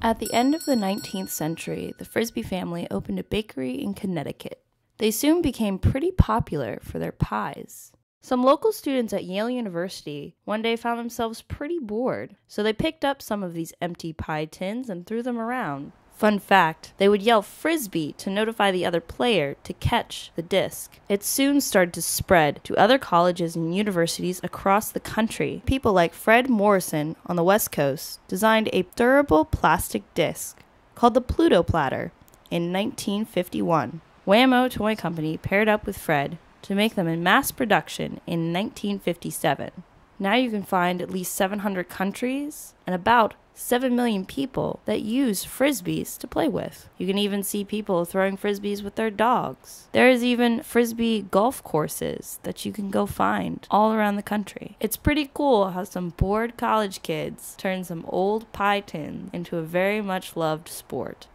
At the end of the 19th century, the Frisbee family opened a bakery in Connecticut. They soon became pretty popular for their pies. Some local students at Yale University one day found themselves pretty bored, so they picked up some of these empty pie tins and threw them around. Fun fact they would yell frisbee to notify the other player to catch the disc. It soon started to spread to other colleges and universities across the country. People like Fred Morrison on the West Coast designed a durable plastic disc called the Pluto Platter in 1951. Wham-O Toy Company paired up with Fred to make them in mass production in 1957. Now you can find at least 700 countries and about 7 million people that use frisbees to play with. You can even see people throwing frisbees with their dogs. There is even frisbee golf courses that you can go find all around the country. It's pretty cool how some bored college kids turn some old pie tin into a very much loved sport.